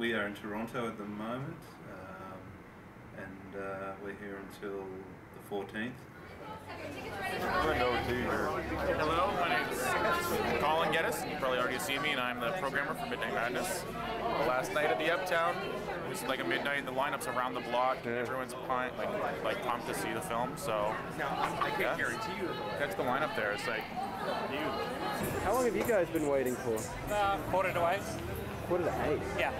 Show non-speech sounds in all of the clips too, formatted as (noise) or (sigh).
we are in Toronto at the moment, um, and uh, we're here until the 14th. Hello, my Colin Geddes. You probably already see me, and I'm the programmer for Midnight Madness. Last night at the Uptown, it was like a midnight. The lineup's around the block. Everyone's pumped, like like pumped to see the film. So Now, I can't Yeah. guarantee you. that's the lineup there. It's like How long have you guys been waiting for? Uh, quarter to eight. Quarter to eight. Yeah.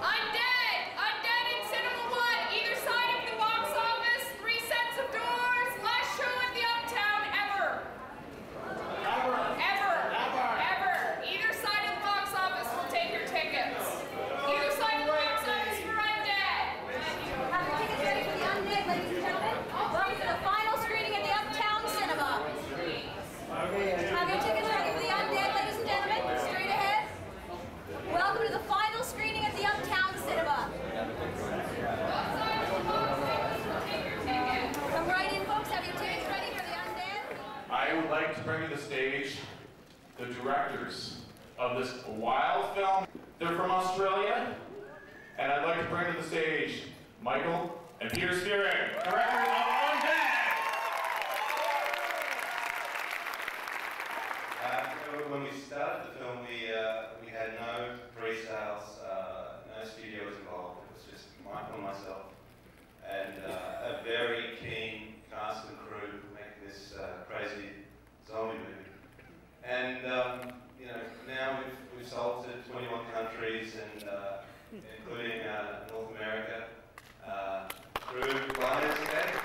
Undead! Undead in Cinema One, either side of the box office, three sets of doors, last show at the Uptown ever. Ever. Ever. Ever. Either side of the box office will take your tickets. Either side of the box office for Undead. Have your tickets ready for the Undead, ladies and gentlemen. Welcome to the final screening at the Uptown Cinema. Have your tickets ready for the Undead, ladies and gentlemen. Straight ahead. Welcome to the final screening at the Uptown Cinema. Come right in, folks. Have your tickets ready for the Undead. I would like to bring to the stage the directors of this wild film. They're from Australia, and I'd like to bring to the stage Michael and Peter Spierig, directors of Undead. Uh, when we started the film, we, uh, we had no pre-sales, uh, no studios involved. It was just Michael and myself, and uh, a very keen cast and crew making this uh, crazy zombie movie. And um, you know, now we've, we've sold to 21 countries, and uh, including uh, North America, uh, through Lionsgate.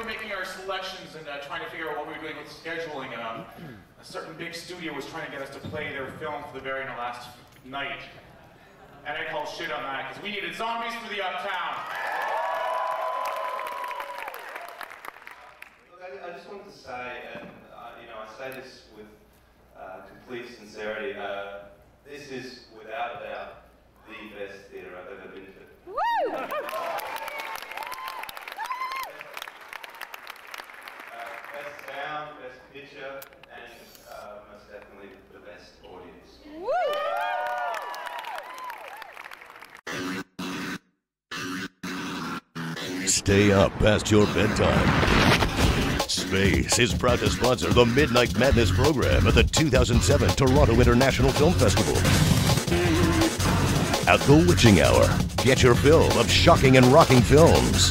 Were making our selections and uh, trying to figure out what we were doing with scheduling, um, a certain big studio was trying to get us to play their film for the very last night. And I called shit on that because we needed zombies for the Uptown. Look, I, I just wanted to say, and uh, you know, I say this with uh, complete sincerity. Uh, this is without a doubt the best theatre I've ever been to. Uh, (laughs) best sound, best picture, and uh, most definitely the best audience. Stay up past your bedtime. Space is proud to sponsor the Midnight Madness program at the 2007 Toronto International Film Festival. At the Witching Hour, get your fill of shocking and rocking films.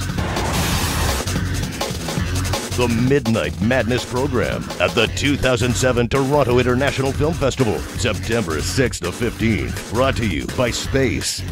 The Midnight Madness program at the 2007 Toronto International Film Festival, September 6th to 15th. Brought to you by Space.